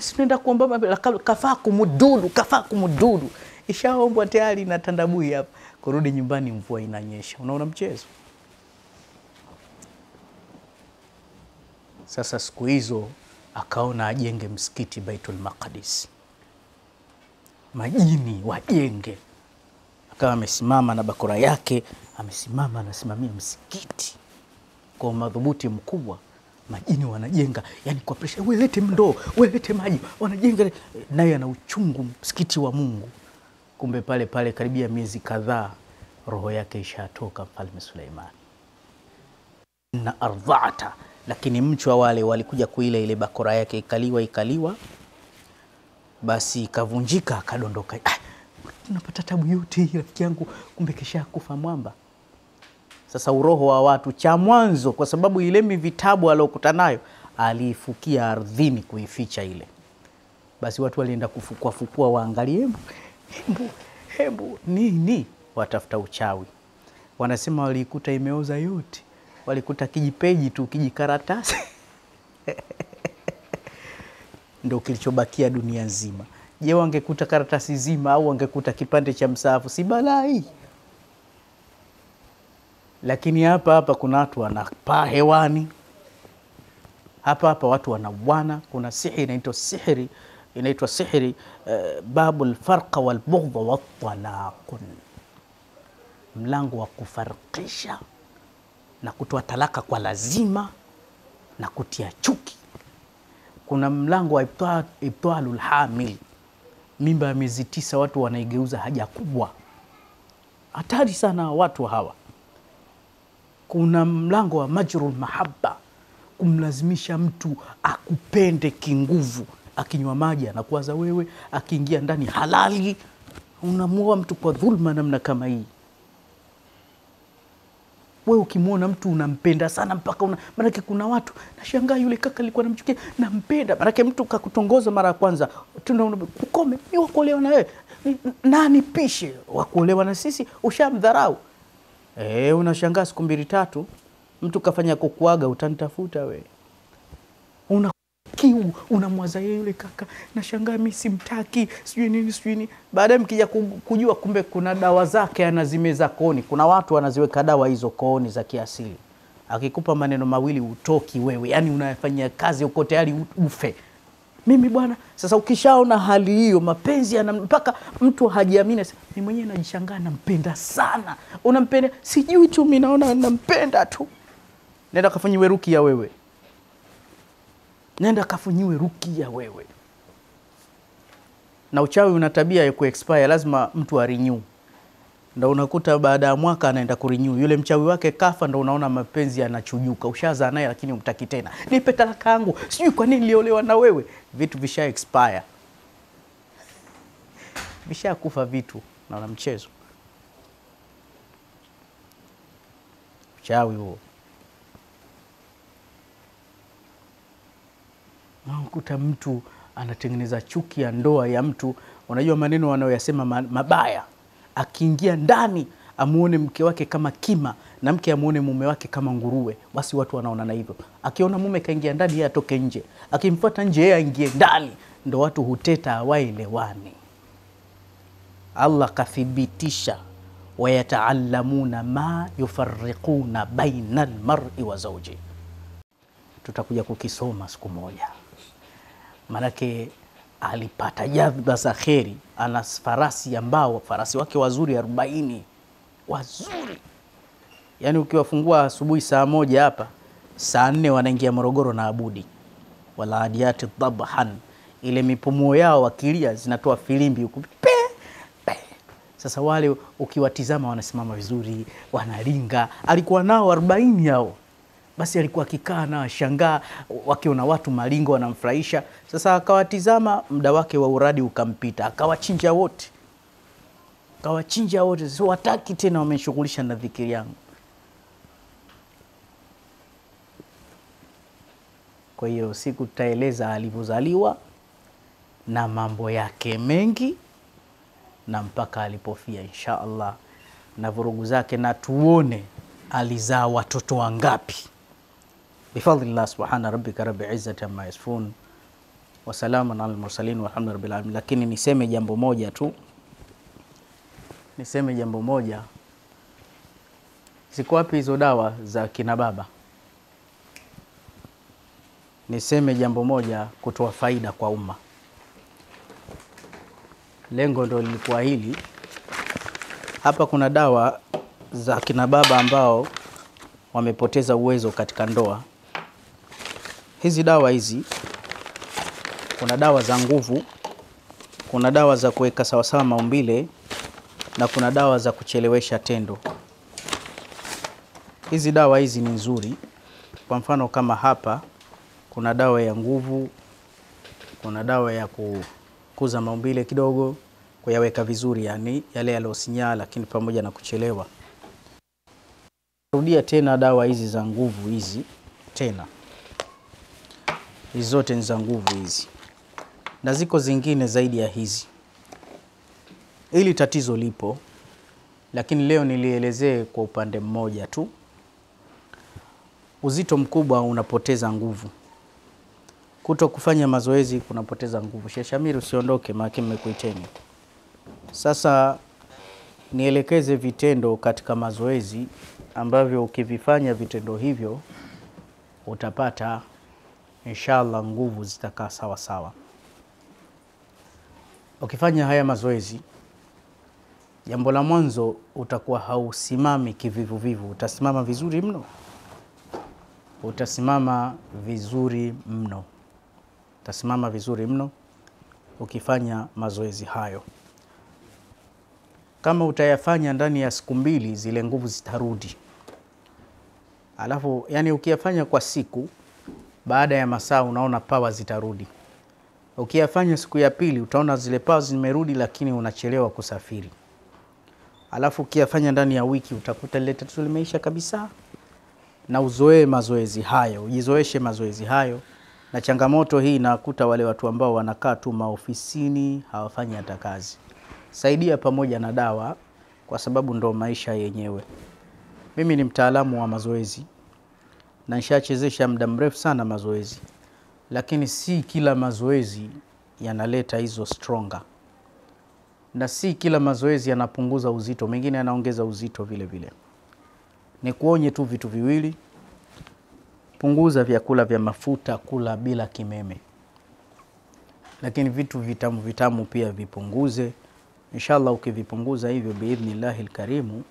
Speaker 1: Sinaenda kuomba kafaa kumududu, kafaa kumududu, ishaombwa tayari na tandabui hapa. Kurudi nyumbani, mvua inanyesha. Unaona mchezo? Sasa siku hizo akaona ajenge msikiti Baitul Maqdis, majini wajenge. Akawa amesimama na bakora yake, amesimama anasimamia msikiti kwa madhubuti mkubwa. Majini wanajenga, yani kwa presha, welete mndoo, welete maji, wanajenga, naye ana uchungu, msikiti wa Mungu. Kumbe pale pale karibia miezi kadhaa, roho yake ishatoka Mfalme Suleimani na ardhata lakini mchwa wale walikuja kuila ile bakora yake, ikaliwa ikaliwa, basi ikavunjika, akadondoka. Ah, tunapata tabu yote hii rafiki yangu, kumbe kisha kufa mwamba. Sasa uroho wa watu cha mwanzo, kwa sababu ile mivitabu aliokuta nayo aliifukia ardhini kuificha ile, basi watu walienda kufukua fukua, waangalie, hebu hebu hebu nini, watafuta uchawi. Wanasema waliikuta imeoza yote walikuta kijipeji tu kijikaratasi <laughs> ndo kilichobakia dunia nzima. Je, wangekuta karatasi zima au wangekuta kipande cha msaafu? Si balai. Lakini hapa hapa kuna watu wanapaa hewani, hapa hapa watu wanawana Kuna sihiri inaitwa sihiri inaitwa sihiri uh, babu lfarqa walbughdha watalaqun, mlango wa kufarikisha na kutoa talaka kwa lazima na kutia chuki. Kuna mlango wa ibtalu hamil, mimba ya miezi tisa, watu wanaigeuza haja kubwa. Hatari sana watu hawa. Kuna mlango wa majrul mahaba, kumlazimisha mtu akupende kinguvu. Akinywa maji anakuwaza wewe, akiingia ndani halali. Unamuoa mtu kwa dhulma namna kama hii wewe ukimwona mtu unampenda sana mpaka una, maanake kuna watu nashangaa, yule kaka alikuwa namchukia, nampenda. Maanake mtu kakutongoza mara ya kwanza, tuna ukome ni wakuolewa na wewe, nani pishe wakuolewa na sisi, ushamdharau. E, unashangaa siku mbili tatu mtu kafanya kukuaga, utanitafuta we, una kiu, unamwaza yeye yule kaka, nashangaa mi simtaki, sijui nini sijui nini. Baadaye mkija kujua, kumbe kuna dawa zake anazimeza kooni. Kuna watu wanaziweka dawa hizo kooni za kiasili, akikupa maneno mawili utoki wewe, yani unayafanyia kazi, uko tayari ufe. Mimi bwana, sasa ukishaona hali hiyo, mapenzi yana mpaka mtu hajiamini. Mimi mwenyewe najishangaa, nampenda sana. Unampenda? Sijui tu, mi naona nampenda tu. Nenda kafanyiwe rukia wewe nenda kafunyiwe rukia wewe. Na uchawi una tabia ya kuexpire, lazima mtu arenew. ndo unakuta baada ya mwaka anaenda kurinyu yule mchawi wake kafa, ndo unaona mapenzi yanachujuka. Ushaza naye lakini umtaki tena, nipe talaka yangu, sijui kwa nini niliolewa na wewe. Vitu visha expire, visha kufa vitu, naona mchezo uchawi huo. Nakuta mtu anatengeneza chuki ya ndoa ya mtu. Unajua maneno wanayoyasema mabaya, akiingia ndani amuone mke wake kama kima na mke amuone mume wake kama nguruwe, basi watu wanaonana hivyo. Akiona mume kaingia ndani, yeye atoke nje, akimfuata nje, yeye aingie ndani, ndo watu huteta, hawaelewani. Allah kathibitisha wayataallamuna ma yufarriquna baina almar'i wa zawji. Tutakuja kukisoma siku moja, maanake alipata jadhba za kheri. Ana farasi ambao farasi wake wazuri arobaini wazuri, yaani ukiwafungua asubuhi saa moja hapa, saa nne wanaingia Morogoro na Abudi. Waladiyati dhabhan, ile mipumuo yao wakilia zinatoa filimbi huku pe pe. Sasa wale ukiwatizama wanasimama vizuri, wanalinga. Alikuwa nao arobaini hao basi alikuwa akikaa na shangaa, wakiona watu malingo wanamfurahisha. Sasa akawatizama, muda wake wa uradi ukampita, akawachinja wote, akawachinja wote. sio wataki tena, wameshughulisha na dhikiri yangu. Kwa hiyo siku tutaeleza alivyozaliwa na mambo yake mengi na mpaka alipofia insha Allah na vurugu zake, na tuone alizaa watoto wangapi. Bifadlillah subhana rabbika rabbil izzati amma yasifun wa salamun alal mursalin walhamdu rabbil alamin. Lakini niseme jambo moja tu, niseme jambo moja. Ziko wapi hizo dawa za kina baba? Niseme jambo moja, kutoa faida kwa umma. Lengo ndo lilikuwa hili. Hapa kuna dawa za kina baba ambao wamepoteza uwezo katika ndoa. Hizi dawa hizi, kuna dawa za nguvu, kuna dawa za kuweka sawasawa maumbile na kuna dawa za kuchelewesha tendo. Hizi dawa hizi ni nzuri. Kwa mfano kama hapa kuna dawa ya nguvu, kuna dawa ya kukuza maumbile kidogo, kuyaweka vizuri, yani yale yaliyosinyaa, lakini pamoja na kuchelewa. Rudia tena dawa hizi za nguvu hizi tena, hizi zote ni za nguvu hizi, na ziko zingine zaidi ya hizi. Hili tatizo lipo, lakini leo nilielezee kwa upande mmoja tu. Uzito mkubwa unapoteza nguvu, kuto kufanya mazoezi kunapoteza nguvu. Sheikh Shamir, usiondoke, maana mmekuiteni. Sasa nielekeze vitendo katika mazoezi ambavyo ukivifanya vitendo hivyo utapata inshallah nguvu zitakaa sawa sawa. Ukifanya haya mazoezi, jambo la mwanzo utakuwa hausimami kivivuvivu, utasimama vizuri mno, utasimama vizuri mno, utasimama vizuri mno ukifanya mazoezi hayo. Kama utayafanya ndani ya siku mbili, zile nguvu zitarudi. Alafu yani, ukiyafanya kwa siku, baada ya masaa unaona pawa zitarudi. Ukiyafanya siku ya pili, utaona zile pawa zimerudi, lakini unachelewa kusafiri. Alafu ukiyafanya ndani ya wiki, utakuta lile tatizo limeisha kabisa. Na uzoee mazoezi hayo, ujizoeshe mazoezi hayo. Na changamoto hii inakuta wale watu ambao wanakaa tu maofisini, hawafanyi hata kazi saidia pamoja na dawa, kwa sababu ndo maisha yenyewe. Mimi ni mtaalamu wa mazoezi na nishachezesha muda mrefu sana mazoezi, lakini si kila mazoezi yanaleta hizo stronger, na si kila mazoezi yanapunguza uzito, mengine yanaongeza uzito vile vile. Ni kuonye tu vitu viwili: punguza vyakula vya mafuta, kula bila kimeme, lakini vitu vitamu vitamu pia vipunguze. Inshallah, ukivipunguza hivyo biidhnillahi lkarimu,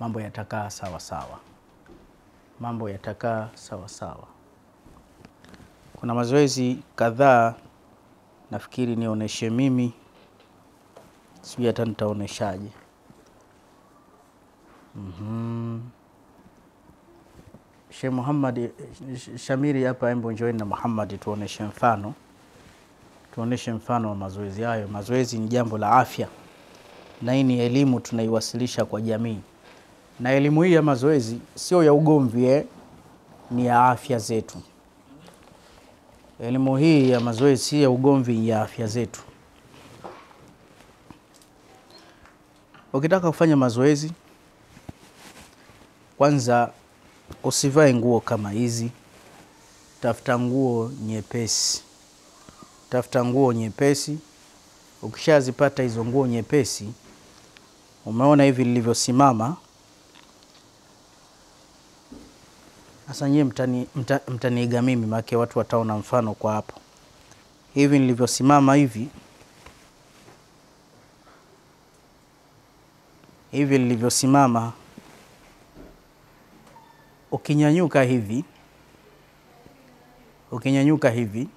Speaker 1: mambo yatakaa sawa sawa, mambo yatakaa sawa sawa. Kuna mazoezi kadhaa nafikiri nionyeshe mimi, sijui hata nitaoneshaje. Mhm. Sheikh Muhammad Shamiri hapa, embo njoeni na Muhammad tuoneshe mfano, tuoneshe mfano wa mazoezi hayo. Mazoezi ni jambo la afya, na hii ni elimu tunaiwasilisha kwa jamii, na elimu hii ya mazoezi sio ya ugomvi eh, ni ya afya zetu. Elimu hii ya mazoezi si ya ugomvi, ya afya zetu. Ukitaka kufanya mazoezi, kwanza usivae nguo kama hizi. Tafuta nguo nyepesi, tafuta nguo nyepesi. Ukishazipata hizo nguo nyepesi, umeona hivi lilivyosimama sasa. Nyie mtani, mta, mtaniiga mimi, make watu wataona mfano kwa hapo. Hivi nilivyosimama hivi hivi nilivyosimama, ukinyanyuka hivi, ukinyanyuka hivi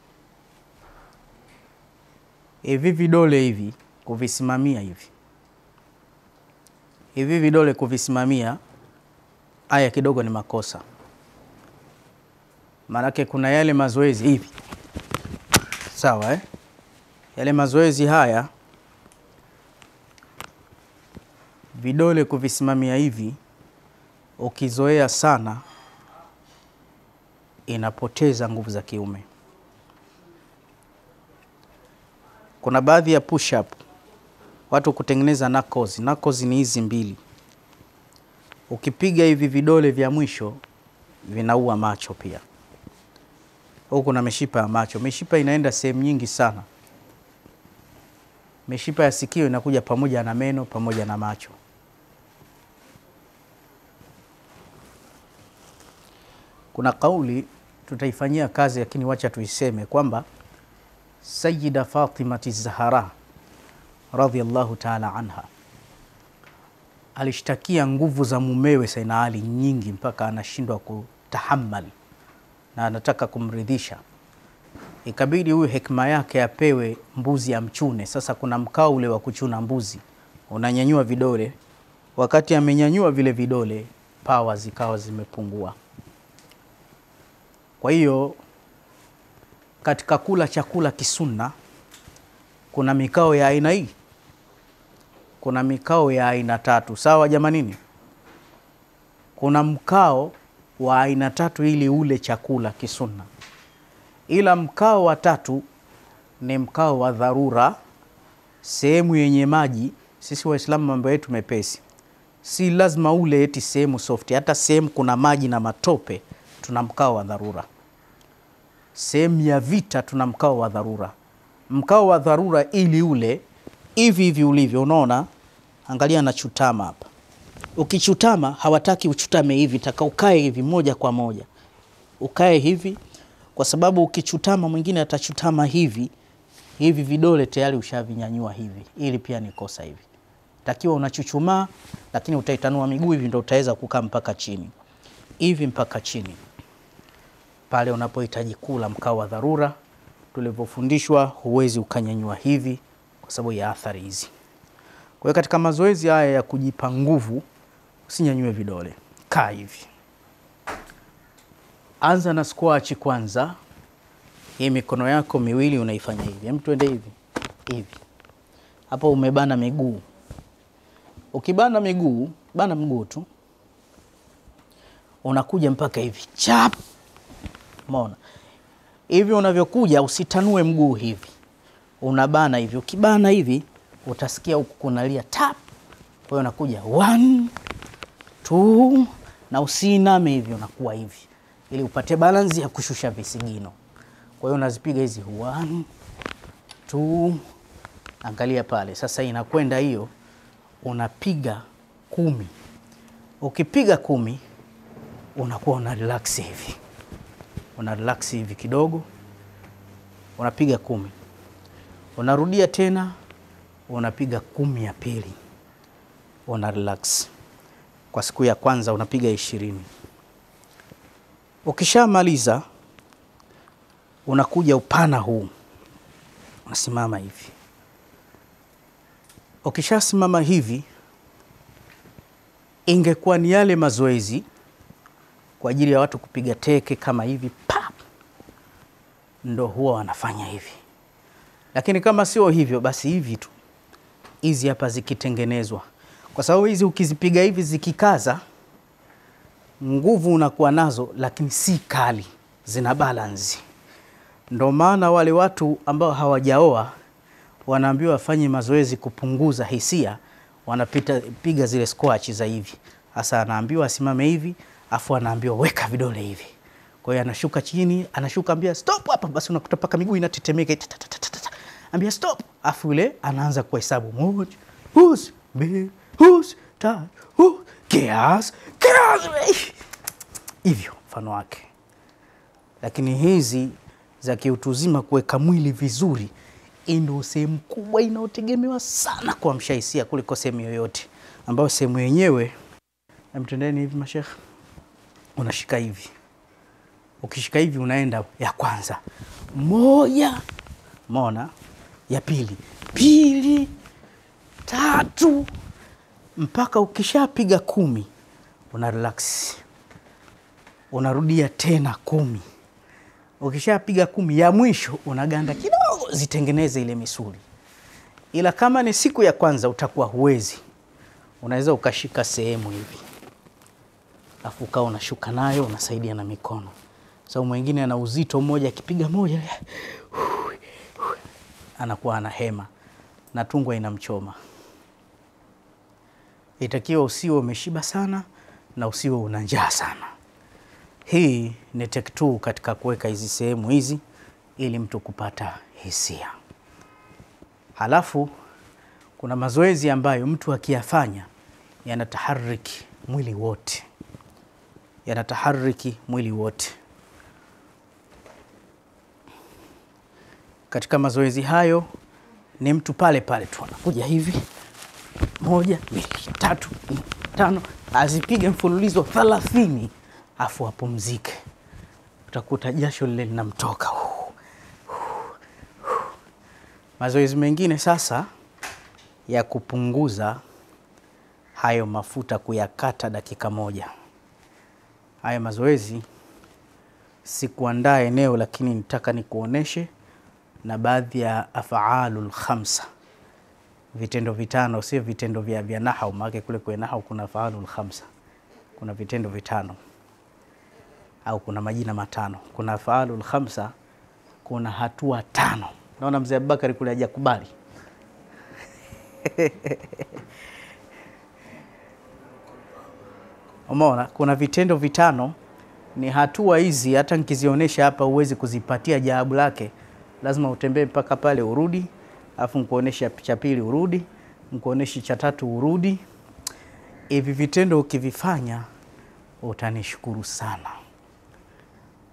Speaker 1: hivi vidole hivi kuvisimamia hivi hivi vidole kuvisimamia, aya kidogo ni makosa, maanake kuna yale mazoezi hivi, sawa eh? Yale mazoezi haya vidole kuvisimamia hivi, ukizoea sana inapoteza nguvu za kiume. Kuna baadhi ya push up watu kutengeneza knuckles. Knuckles ni hizi mbili, ukipiga hivi vidole vya mwisho vinaua macho pia. Huku kuna mishipa ya macho, mishipa inaenda sehemu nyingi sana. Mishipa ya sikio inakuja pamoja na meno pamoja na macho. Kuna kauli tutaifanyia kazi, lakini wacha tuiseme kwamba Sayyida Fatimati Zahara radhiallahu taala anha alishtakia nguvu za mumewe Saina Ali nyingi, mpaka anashindwa kutahammali na anataka kumridhisha, ikabidi huyu hekima yake apewe mbuzi ya mchune. Sasa kuna mkao ule wa kuchuna mbuzi, unanyanyua vidole. Wakati amenyanyua vile vidole, pawa zikawa zimepungua. Kwa hiyo katika kula chakula kisunna kuna mikao ya aina hii, kuna mikao ya aina tatu. Sawa jamanini, kuna mkao wa aina tatu ili ule chakula kisunna, ila mkao wa tatu ni mkao wa dharura, sehemu yenye maji. Sisi Waislamu mambo yetu mepesi, si lazima ule eti sehemu soft, hata sehemu kuna maji na matope, tuna mkao wa dharura sehemu ya vita tuna mkao wa dharura. Mkao wa dharura ili ule hivi hivi ulivyo, unaona, angalia na chutama hapa. Ukichutama hawataki uchutame hivi, taka ukae hivi moja kwa moja, ukae hivi, kwa sababu ukichutama mwingine atachutama hivi hivi, vidole tayari ushavinyanyua hivi, ili pia ni kosa hivi. Takiwa unachuchumaa, lakini utaitanua miguu hivi, ndio utaweza kukaa mpaka chini hivi, mpaka chini pale unapohitaji kula mkao wa dharura tulivyofundishwa, huwezi ukanyanyua hivi kwa sababu ya athari hizi. Kwa hiyo katika mazoezi haya ya kujipa nguvu, usinyanyue vidole, kaa hivi. Anza na squat kwanza. Hii mikono yako miwili unaifanya hivi, hem, twende hivi hivi. Hapo umebana miguu. Ukibana miguu, bana mguu tu, unakuja mpaka hivi chap Umeona hivi unavyokuja, usitanue mguu hivi, unabana hivi. Ukibana hivi utasikia huku kunalia tap. Kwa hiyo unakuja one two, na usiiname hivi, unakuwa hivi. Ili upate balansi ya kushusha visigino. Kwa hiyo unazipiga hizi one two, angalia pale. Sasa, inakwenda hiyo, unapiga kumi. Ukipiga kumi, unakuwa una relax hivi. Una relax hivi kidogo, unapiga kumi, unarudia tena, unapiga kumi ya pili, una relax. Kwa siku ya kwanza unapiga ishirini. Ukishamaliza unakuja upana huu, unasimama hivi. Ukishasimama hivi, ingekuwa ni yale mazoezi kwa ajili ya watu kupiga teke kama hivi pap, ndo huwa wanafanya hivi, lakini kama sio hivyo, basi hivi tu hizi hapa zikitengenezwa, kwa sababu hizi ukizipiga hivi zikikaza, nguvu unakuwa nazo, lakini si kali, zina balance. Ndo maana wale watu ambao hawajaoa wanaambiwa wafanye mazoezi kupunguza hisia, wanapita piga zile squash za hivi. Hasa anaambiwa asimame hivi, afu anaambiwa weka vidole hivi. Kwa hiyo anashuka chini, anashuka ambia stop hapa, basi unakuta paka miguu inatetemeka, ambia stop, afu yule anaanza kuhesabu moja, mbili, hus, tatu, hu, Cares? Me. hivyo mfano wake. Lakini hizi za kiutuzima kuweka mwili vizuri, ndio sehemu kubwa inayotegemewa sana kuamsha hisia kuliko sehemu yoyote, ambayo sehemu yenyewe, mtendeni hivi mashekh, unashika hivi, ukishika hivi unaenda ya kwanza. Moja, mona ya pili, pili, tatu, mpaka ukishapiga kumi una relax, unarudia tena kumi. Ukishapiga kumi ya mwisho unaganda kidogo zitengeneze ile misuli, ila kama ni siku ya kwanza utakuwa huwezi, unaweza ukashika sehemu hivi. Afu ukawa unashuka nayo unasaidia na mikono. Sababu mwingine ana uzito mmoja, akipiga moja <sighs> anakuwa ana hema. Na tungwa inamchoma. Itakiwa usiwe umeshiba sana na usiwe una njaa sana. Hii ni take two katika kuweka hizi sehemu hizi ili mtu kupata hisia. Halafu kuna mazoezi ambayo mtu akiyafanya yanatahariki mwili wote, yanatahariki mwili wote. Katika mazoezi hayo ni mtu pale pale tu anakuja hivi, moja, mbili, tatu, nne, tano, azipige mfululizo thalathini afu apumzike, utakuta jasho lile linamtoka. Mazoezi mengine sasa ya kupunguza hayo mafuta, kuyakata dakika moja. Haya mazoezi sikuandaa eneo, lakini nitaka nikuoneshe na baadhi ya afaalul khamsa, vitendo vitano, sio vitendo vya, vya nahau. Maana kule kwa nahau kuna faalul khamsa, kuna vitendo vitano au kuna majina matano, kuna faalul khamsa, kuna hatua tano. Naona mzee Abubakari kule hajakubali <laughs> Umeona, kuna vitendo vitano, ni hatua hizi. Hata nikizionyesha hapa huwezi kuzipatia jawabu lake, lazima utembee mpaka pale urudi, alafu mkuoneshe cha pili urudi, nikuoneshe cha tatu urudi. Hivi vitendo ukivifanya utanishukuru sana.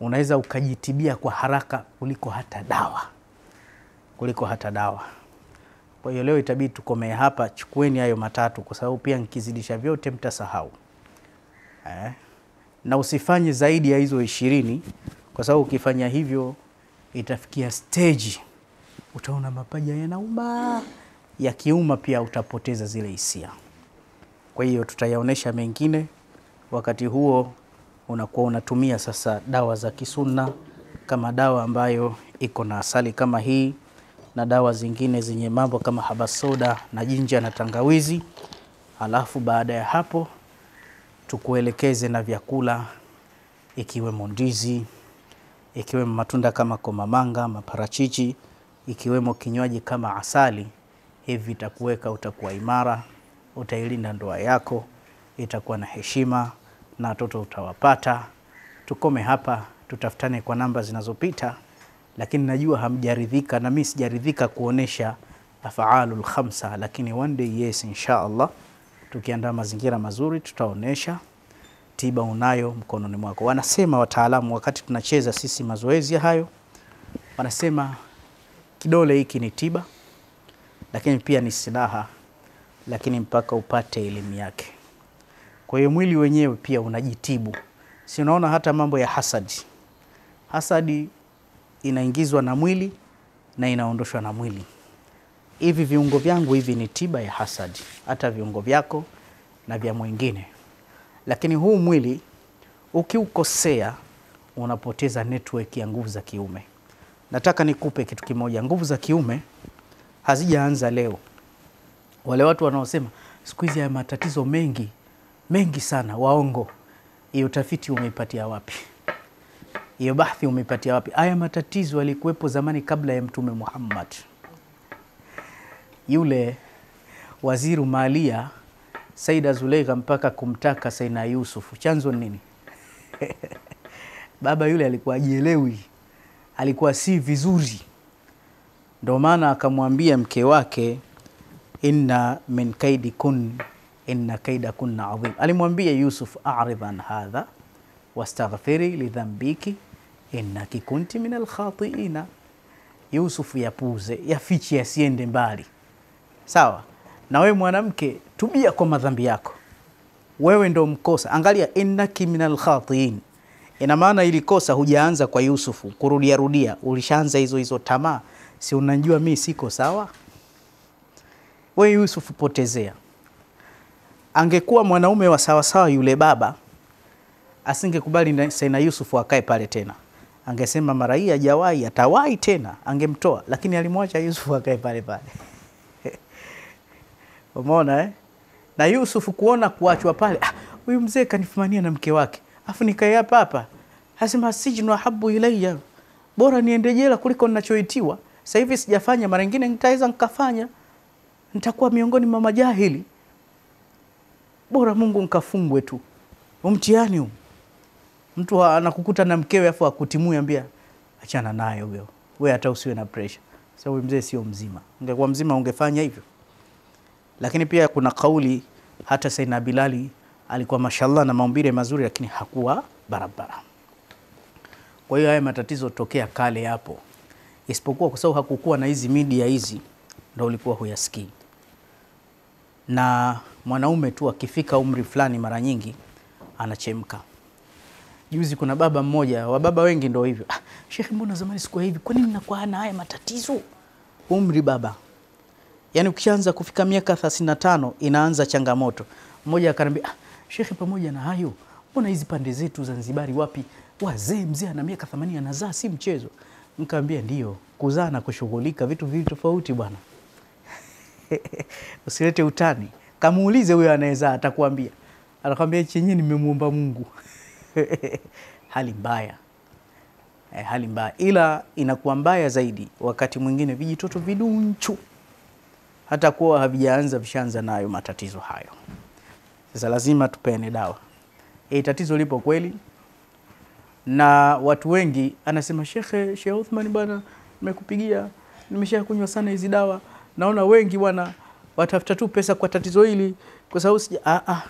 Speaker 1: Unaweza ukajitibia kwa haraka kuliko hata dawa, kuliko hata dawa. Kwa hiyo leo itabidi tukomee hapa. Chukueni hayo matatu, kwa sababu pia nikizidisha vyote mtasahau eh. Na usifanye zaidi ya hizo ishirini, kwa sababu ukifanya hivyo itafikia stage utaona mapaja yanauma, yakiuma pia utapoteza zile hisia. Kwa hiyo tutayaonesha mengine, wakati huo unakuwa unatumia sasa dawa za kisunna kama dawa ambayo iko na asali kama hii na dawa zingine zenye mambo kama habasoda na jinja na tangawizi. Alafu baada ya hapo tukuelekeze na vyakula ikiwemo ndizi, ikiwemo matunda kama komamanga, maparachichi, ikiwemo kinywaji kama asali. Hivi itakuweka utakuwa imara, utailinda ndoa yako, itakuwa na heshima na watoto utawapata. Tukome hapa, tutafutane kwa namba zinazopita, lakini najua hamjaridhika na mimi sijaridhika kuonesha afaalul khamsa, lakini one day yes, insha Allah, tukiandaa mazingira mazuri tutaonesha tiba unayo mkononi mwako. Wanasema wataalamu, wakati tunacheza sisi mazoezi hayo, wanasema kidole hiki ni tiba, lakini pia ni silaha, lakini mpaka upate elimu yake. Kwa hiyo mwili wenyewe pia unajitibu. Si unaona hata mambo ya hasadi, hasadi inaingizwa na mwili na inaondoshwa na mwili. Hivi viungo vyangu hivi ni tiba ya hasadi, hata viungo vyako na vya mwingine. lakini huu mwili ukiukosea unapoteza network ya nguvu za kiume. Nataka nikupe kitu kimoja, nguvu za kiume hazijaanza leo. Wale watu wanaosema siku hizi haya matatizo mengi mengi sana, waongo. Hiyo tafiti umeipatia wapi? Hiyo bahthi umeipatia wapi? Haya matatizo yalikuwepo zamani kabla ya Mtume Muhammad. Yule waziri malia Saida Zuleika mpaka kumtaka Saina Yusuf, chanzo nini? <laughs> Baba yule alikuwa ajielewi, alikuwa si vizuri, ndo maana akamwambia mke wake, inna min kaidi kun inna kaida kunna adhim. Alimwambia Yusuf, aridh an hadha wastaghfiri lidhambiki innaki kunti min alkhatiina. Yusuf yapuze, yafichi, yasiende mbali, sawa na wewe mwanamke, tubia kwa madhambi yako, wewe ndo mkosa. Angalia, innaki min alkhatiin, ina maana ili kosa hujaanza kwa Yusufu kurudia rudia, ulishaanza hizo hizo tamaa. Si unajua mi siko sawa? We Yusufu potezea. Angekuwa mwanaume wa sawasawa, yule baba asingekubali Saina Yusufu akae pale tena, angesema mara hii hajawahi, atawahi tena, angemtoa, lakini alimwacha Yusufu akae pale pale. <laughs> Umeona eh? Na Yusufu kuona kuachwa pale, huyu ah, mzee kanifumania na mke wake, afu nikae hapa hapa, asema sijnu ahabu ilayya, bora niende jela kuliko ninachoitiwa. Sasa hivi sijafanya, mara nyingine nitaweza nikafanya, nitakuwa miongoni mwa majahili. Bora Mungu nkafungwe tu. Umtihani huu, mtu anakukuta na mkewe afu akutimui, ambia achana naye huyo, wewe hata usiwe na pressure. sababu mzee sio mzima, ungekuwa mzima ungefanya hivyo lakini pia kuna kauli hata Saidina Bilali alikuwa mashallah na maumbile mazuri, lakini hakuwa barabara. Kwa hiyo haya matatizo tokea kale yapo, isipokuwa kwa sababu hakukuwa na hizi media hizi, ndo ulikuwa huyasikii. Na mwanaume tu akifika umri fulani, mara nyingi anachemka. Juzi kuna baba mmoja, wababa wengi ndo hivyo, ah, shekhe, mbona zamani sikuwa hivi? Kwa nini nakuwa na haya matatizo? Umri baba Yaani ukishaanza kufika miaka thelathini na tano inaanza changamoto. Mmoja akaniambia, ah, shekhe, pamoja na hayo, mbona hizi pande zetu Zanzibari wapi wazee, mzee ana miaka themanini anazaa, si mchezo. Nikamwambia ndio, kuzaa na kushughulika vitu viwili tofauti bwana. <laughs> Usilete utani, kamuulize huyo anayezaa, atakwambia. Anakwambia chenyewe nimemuomba Mungu. <laughs> hali mbaya eh, hali mbaya, ila inakuwa mbaya zaidi wakati mwingine vijitoto vidunchu hata kuwa havijaanza vishaanza nayo matatizo hayo. Sasa lazima tupeane dawa. E, tatizo lipo kweli, na watu wengi anasema shekhe, Sheikh Uthman bwana, nimekupigia nimesha kunywa sana hizi dawa, naona wengi bwana watafuta tu pesa kwa tatizo hili, kwa sababu sija ah, ah.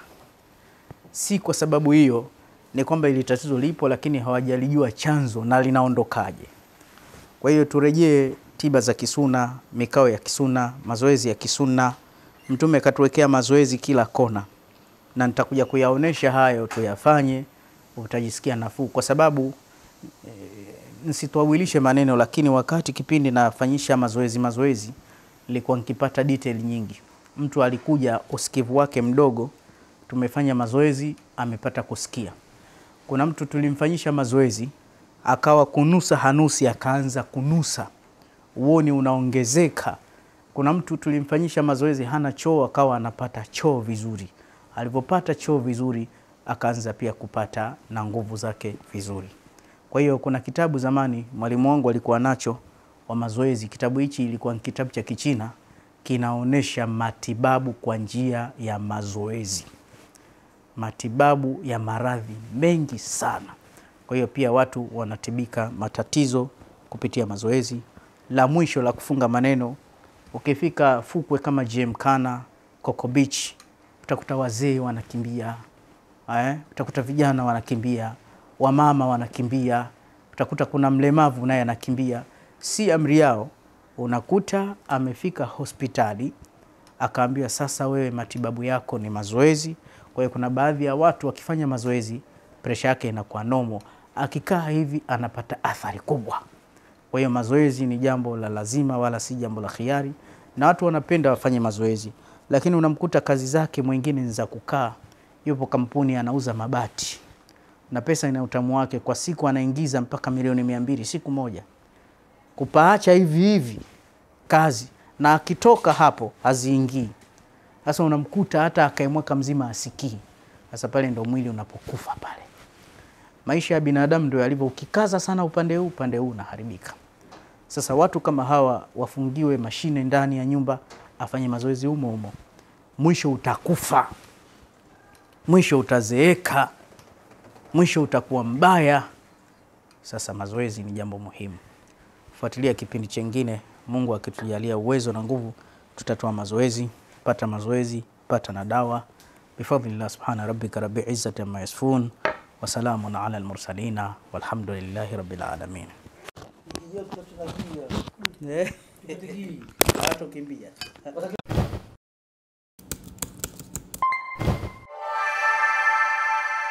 Speaker 1: Si kwa sababu hiyo, ni kwamba ili tatizo lipo, lakini hawajalijua chanzo na linaondokaje. Kwa hiyo turejee tiba za kisuna, mikao ya kisuna, mazoezi ya kisuna. Mtume akatuwekea mazoezi kila kona, na nitakuja kuyaonesha hayo, tuyafanye, utajisikia nafuu, kwa sababu e, nsitwawilishe maneno, lakini wakati kipindi nafanyisha mazoezi mazoezi, nilikuwa nikipata detail nyingi. Mtu alikuja usikivu wake mdogo, tumefanya mazoezi, amepata kusikia. Kuna mtu tulimfanyisha mazoezi akawa kunusa hanusi, akaanza kunusa uoni unaongezeka. Kuna mtu tulimfanyisha mazoezi hana choo, akawa anapata choo vizuri. Alivyopata choo vizuri, akaanza pia kupata na nguvu zake vizuri. Kwa hiyo kuna kitabu zamani mwalimu wangu alikuwa nacho wa mazoezi. Kitabu hichi ilikuwa ni kitabu cha Kichina, kinaonyesha matibabu kwa njia ya mazoezi, matibabu ya maradhi mengi sana. Kwa hiyo pia watu wanatibika matatizo kupitia mazoezi. La mwisho la kufunga maneno, ukifika fukwe kama Jemkana, Coco Beach, utakuta wazee wanakimbia eh, utakuta vijana wanakimbia, wamama wanakimbia, utakuta kuna mlemavu naye anakimbia. Si amri yao, unakuta amefika hospitali akaambiwa, sasa wewe matibabu yako ni mazoezi. Kwa hiyo kuna baadhi ya watu wakifanya mazoezi presha yake inakuwa nomo, akikaa hivi anapata athari kubwa. Kwa hiyo mazoezi ni jambo la lazima, wala si jambo la khiari, na watu wanapenda wafanye mazoezi, lakini unamkuta kazi zake mwingine ni za kukaa, yupo kampuni anauza mabati na pesa ina utamu wake, kwa siku anaingiza mpaka milioni mia mbili siku moja, kupaacha hivi hivi kazi, na akitoka hapo haziingii. Sasa unamkuta hata akae mwaka mzima asikii. Sasa pale ndo mwili unapokufa pale. Maisha ya binadamu ndio yalivyo, ukikaza sana upande huu, upande huu unaharibika. Sasa watu kama hawa wafungiwe mashine ndani ya nyumba, afanye mazoezi humo humo, mwisho utakufa, mwisho utazeeka, mwisho utakuwa mbaya. Sasa mazoezi ni jambo muhimu. Fuatilia kipindi chengine, Mungu akitujalia uwezo na nguvu, tutatoa mazoezi. Pata mazoezi, pata na dawa. Bifadhlillah subhana rabbika rabbil izzati amma yasifun wa salamun ala almursalina walhamdulillahi rabbil alamin. <laughs> Watu kimbia